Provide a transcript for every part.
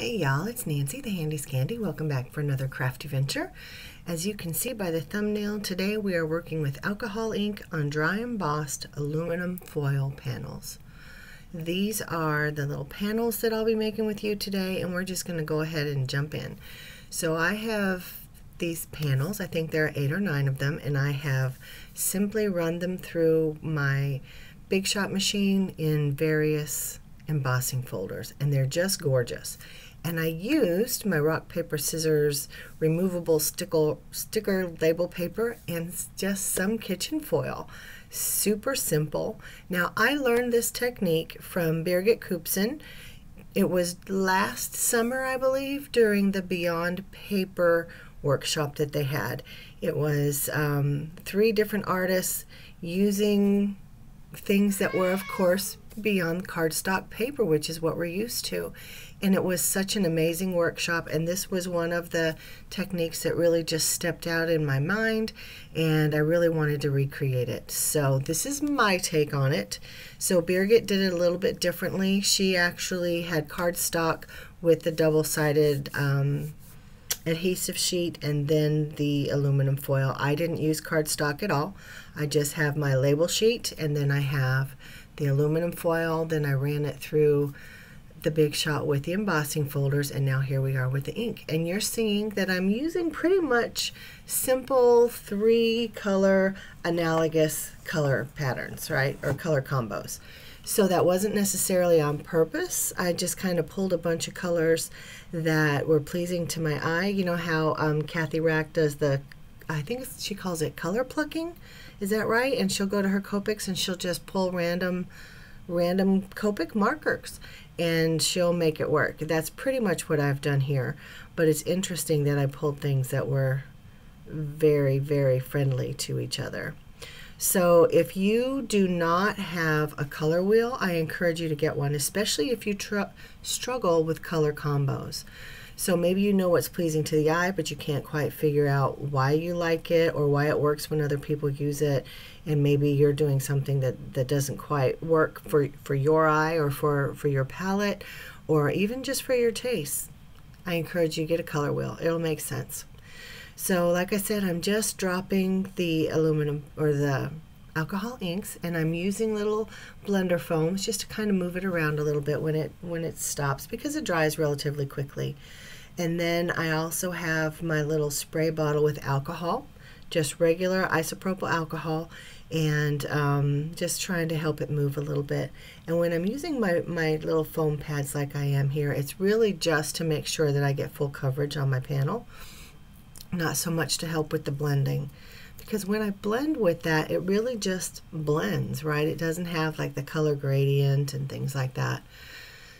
Hey y'all, it's Nancy the Handi Scandi. Welcome back for another crafty venture. As you can see by the thumbnail, today we are working with alcohol ink on dry embossed aluminum foil panels. These are the little panels that I'll be making with you today and we're just going to go ahead and jump in. So I have these panels, I think there are eight or nine of them, and I have simply run them through my Big Shot machine in various embossing folders and they're just gorgeous and I used my rock paper scissors removable sticker sticker label paper and just some kitchen foil. Super simple. Now I learned this technique from Birgit Koopsen. It was last summer I believe during the Beyond Paper workshop that they had. It was um, three different artists using things that were of course beyond cardstock paper, which is what we're used to. And it was such an amazing workshop. And this was one of the techniques that really just stepped out in my mind. And I really wanted to recreate it. So this is my take on it. So Birgit did it a little bit differently. She actually had cardstock with the double-sided um, adhesive sheet and then the aluminum foil. I didn't use cardstock at all. I just have my label sheet and then I have the aluminum foil, then I ran it through the Big Shot with the embossing folders, and now here we are with the ink. And you're seeing that I'm using pretty much simple three color analogous color patterns, right? Or color combos. So that wasn't necessarily on purpose. I just kind of pulled a bunch of colors that were pleasing to my eye. You know how um, Kathy Rack does the, I think she calls it color plucking. Is that right? And she'll go to her Copics and she'll just pull random random Copic markers and she'll make it work. That's pretty much what I've done here. But it's interesting that I pulled things that were very, very friendly to each other. So if you do not have a color wheel, I encourage you to get one, especially if you struggle with color combos. So maybe you know what's pleasing to the eye, but you can't quite figure out why you like it or why it works when other people use it. And maybe you're doing something that, that doesn't quite work for, for your eye or for, for your palette or even just for your taste. I encourage you to get a color wheel. It'll make sense. So like I said, I'm just dropping the aluminum or the alcohol inks and I'm using little blender foams just to kind of move it around a little bit when it when it stops because it dries relatively quickly. And then I also have my little spray bottle with alcohol, just regular isopropyl alcohol and um, just trying to help it move a little bit. And when I'm using my, my little foam pads like I am here, it's really just to make sure that I get full coverage on my panel, not so much to help with the blending because when I blend with that, it really just blends, right? It doesn't have like the color gradient and things like that.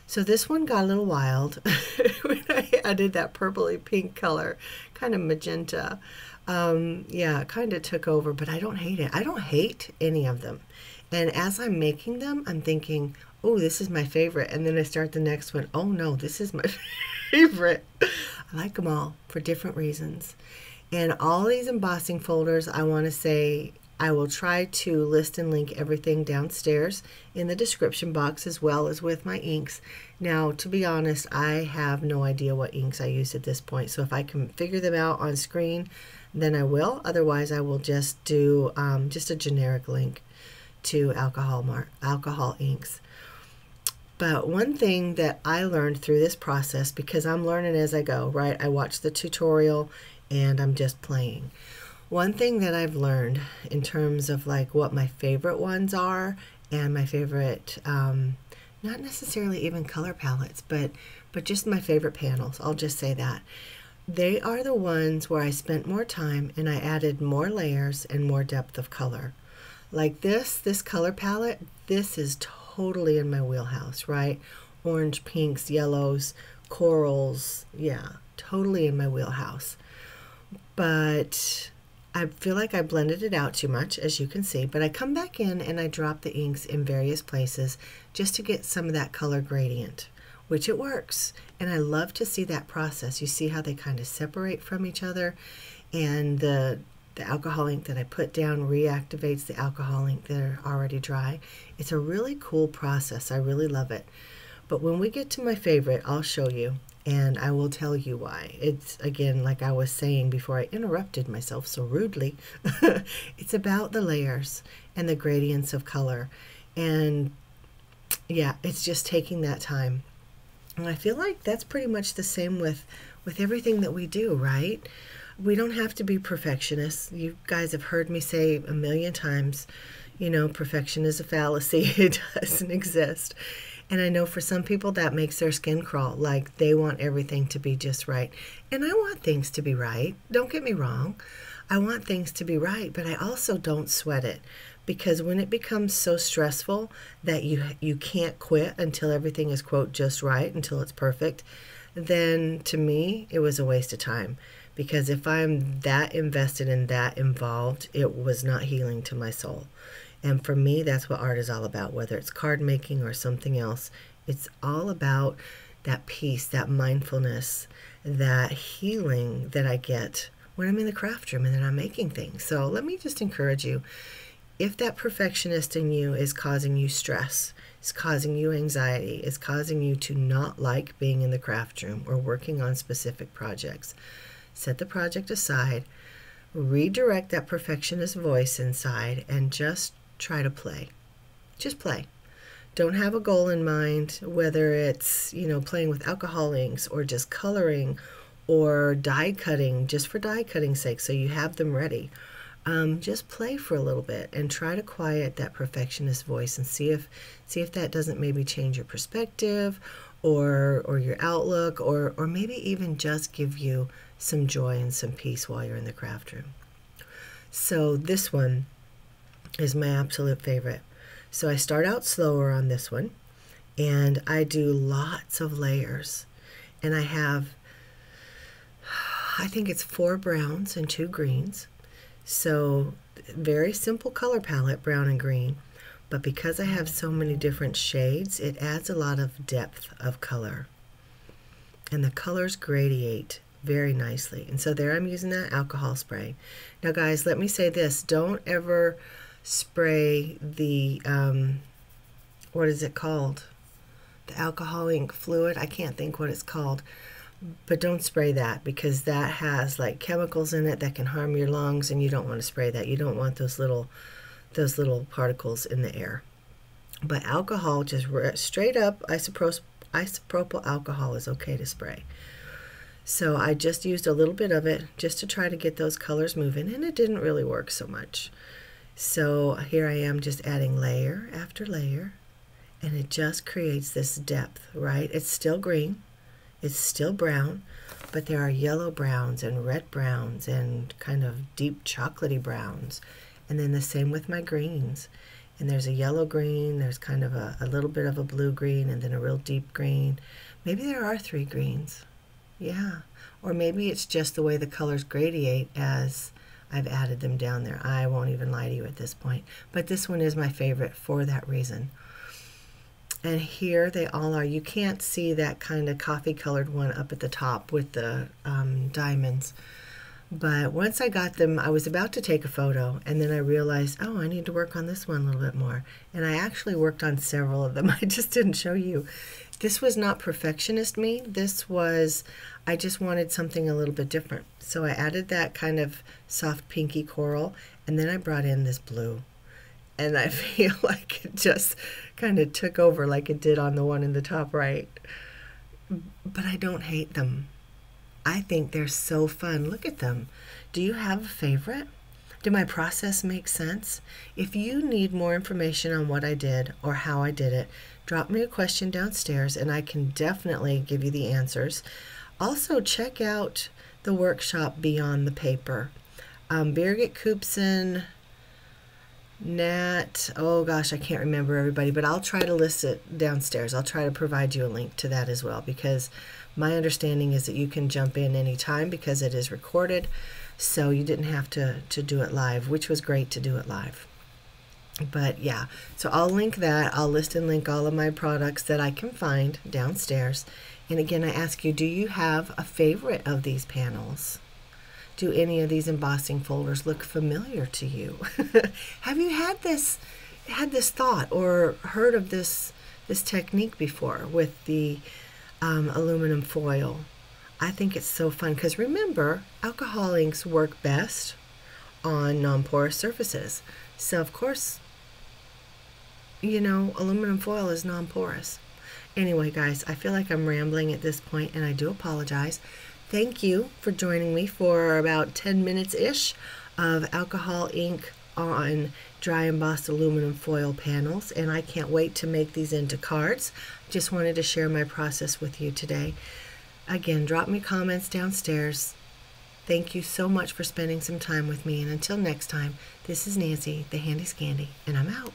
So this one got a little wild when I added that purpley pink color, kind of magenta. Um, yeah, kind of took over, but I don't hate it. I don't hate any of them. And as I'm making them, I'm thinking, oh, this is my favorite. And then I start the next one. Oh, no, this is my favorite. I like them all for different reasons. And all these embossing folders, I want to say I will try to list and link everything downstairs in the description box as well as with my inks. Now, to be honest, I have no idea what inks I use at this point. So if I can figure them out on screen, then I will. Otherwise, I will just do um, just a generic link to alcohol, mark alcohol inks. But one thing that I learned through this process, because I'm learning as I go, right? I watch the tutorial and I'm just playing. One thing that I've learned in terms of like what my favorite ones are and my favorite, um, not necessarily even color palettes, but but just my favorite panels. I'll just say that. They are the ones where I spent more time and I added more layers and more depth of color. Like this, this color palette, this is totally in my wheelhouse, right? Orange, pinks, yellows, corals, yeah, totally in my wheelhouse but I feel like I blended it out too much, as you can see, but I come back in and I drop the inks in various places just to get some of that color gradient, which it works. And I love to see that process. You see how they kind of separate from each other and the, the alcohol ink that I put down reactivates the alcohol ink that are already dry. It's a really cool process. I really love it. But when we get to my favorite, I'll show you. And I will tell you why. It's again, like I was saying before I interrupted myself so rudely, it's about the layers and the gradients of color. And yeah, it's just taking that time. And I feel like that's pretty much the same with with everything that we do, right? We don't have to be perfectionists. You guys have heard me say a million times, you know, perfection is a fallacy. It doesn't exist. And I know for some people that makes their skin crawl. Like they want everything to be just right. And I want things to be right. Don't get me wrong. I want things to be right, but I also don't sweat it because when it becomes so stressful that you you can't quit until everything is quote just right until it's perfect, then to me it was a waste of time because if I'm that invested and that involved, it was not healing to my soul. And for me, that's what art is all about, whether it's card making or something else. It's all about that peace, that mindfulness, that healing that I get when I'm in the craft room and then I'm making things. So let me just encourage you if that perfectionist in you is causing you stress, is causing you anxiety, is causing you to not like being in the craft room or working on specific projects, set the project aside, redirect that perfectionist voice inside, and just try to play. Just play. Don't have a goal in mind, whether it's, you know, playing with alcohol inks or just coloring or die cutting just for die cutting sake so you have them ready. Um, just play for a little bit and try to quiet that perfectionist voice and see if see if that doesn't maybe change your perspective or or your outlook or or maybe even just give you some joy and some peace while you're in the craft room. So this one is my absolute favorite. So I start out slower on this one and I do lots of layers. And I have, I think it's four browns and two greens. So very simple color palette, brown and green. But because I have so many different shades, it adds a lot of depth of color. And the colors gradiate very nicely. And so there I'm using that alcohol spray. Now guys, let me say this. Don't ever spray the, um, what is it called? The alcohol ink fluid. I can't think what it's called. But don't spray that because that has like chemicals in it that can harm your lungs and you don't want to spray that. You don't want those little those little particles in the air. But alcohol, just straight up isopropyl, isopropyl alcohol is okay to spray. So I just used a little bit of it just to try to get those colors moving and it didn't really work so much. So here I am just adding layer after layer and it just creates this depth, right? It's still green, it's still brown, but there are yellow browns and red browns and kind of deep chocolatey browns. And then the same with my greens. And there's a yellow green, there's kind of a, a little bit of a blue green, and then a real deep green. Maybe there are three greens. Yeah. Or maybe it's just the way the colors gradiate as I've added them down there. I won't even lie to you at this point. But this one is my favorite for that reason. And here they all are. You can't see that kind of coffee colored one up at the top with the um, diamonds. But once I got them, I was about to take a photo, and then I realized, oh, I need to work on this one a little bit more. And I actually worked on several of them. I just didn't show you. This was not perfectionist me. This was, I just wanted something a little bit different. So I added that kind of soft pinky coral, and then I brought in this blue. And I feel like it just kind of took over like it did on the one in the top right. But I don't hate them. I think they're so fun. Look at them. Do you have a favorite? Did my process make sense? If you need more information on what I did or how I did it, drop me a question downstairs and I can definitely give you the answers. Also, check out the workshop Beyond the Paper. Um, Birgit Koopsen, Nat, oh gosh, I can't remember everybody, but I'll try to list it downstairs. I'll try to provide you a link to that as well because my understanding is that you can jump in anytime because it is recorded. So you didn't have to, to do it live, which was great to do it live but yeah so i'll link that i'll list and link all of my products that i can find downstairs and again i ask you do you have a favorite of these panels do any of these embossing folders look familiar to you have you had this had this thought or heard of this this technique before with the um, aluminum foil. I think it's so fun because remember, alcohol inks work best on non-porous surfaces. So of course, you know, aluminum foil is non-porous. Anyway, guys, I feel like I'm rambling at this point and I do apologize. Thank you for joining me for about 10 minutes-ish of alcohol ink on dry embossed aluminum foil panels and I can't wait to make these into cards. Just wanted to share my process with you today. Again, drop me comments downstairs. Thank you so much for spending some time with me and until next time, this is Nancy, the Handi Scandi, and I'm out.